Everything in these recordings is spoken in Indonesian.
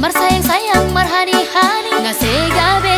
Mar sayang-sayang, mar hari-hari Ngasih gabe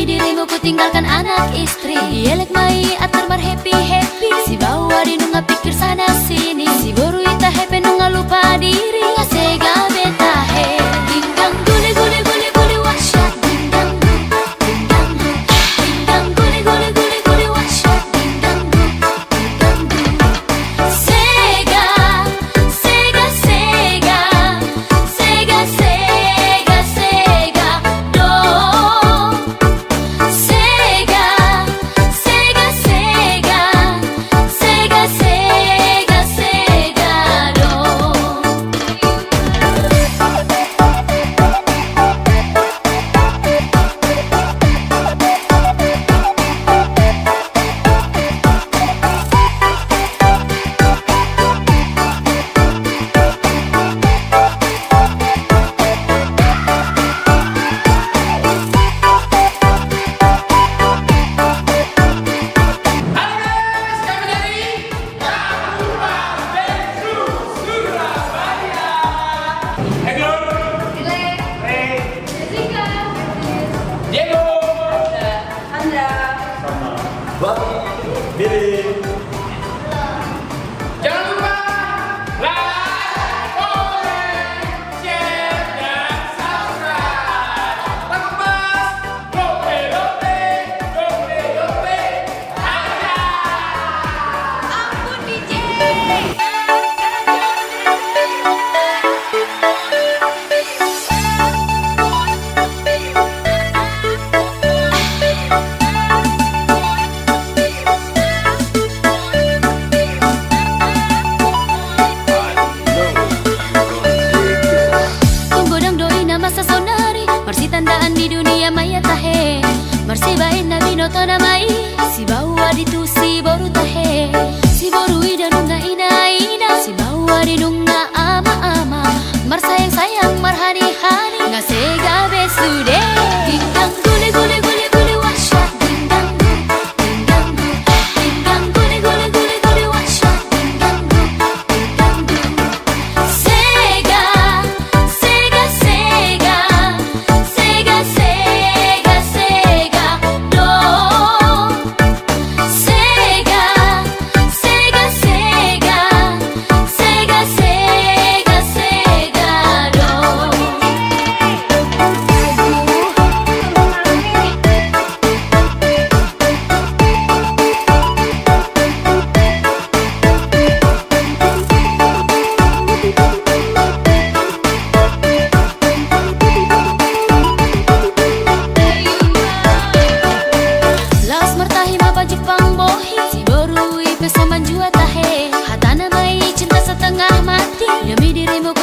Demi dirimu ku tinggalkan anak istri. Yelek mai atar mar happy happy. Si bawa di nunga pikir sana sini. Si boru ita happy nunga lupa diri.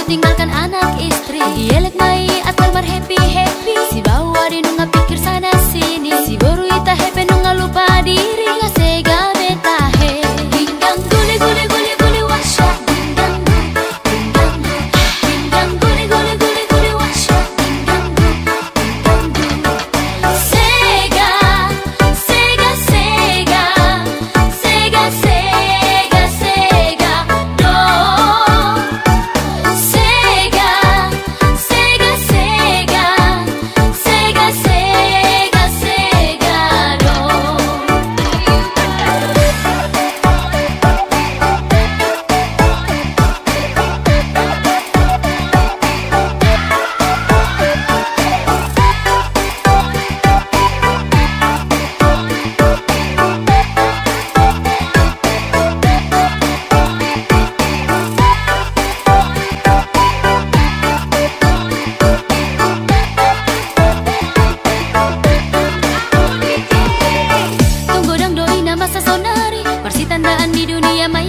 tinggalkan anak istri. Yelek mai asal mar happy. Happy Si bawa di nunga pikir sana sini Si boru ita hepe nunga lupa diri.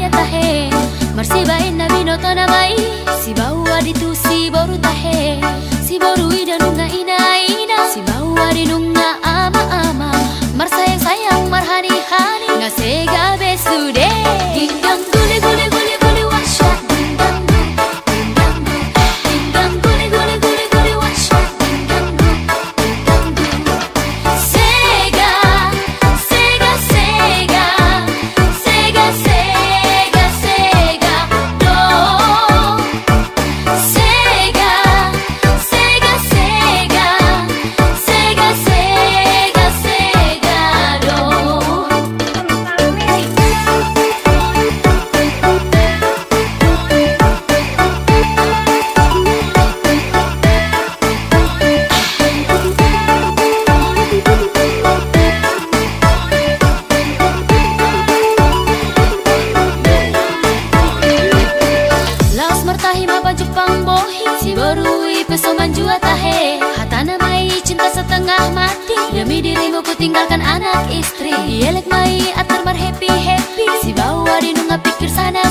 ya tahe Marsiba inna binoto namai Sibau waditu siboru tahe Siboru ida nunga ina ina Sibau wadi nunga tinggalkan anak istri. Iya, Yelek mai atar mar happy happy. Si bawa di nunga pikir sana.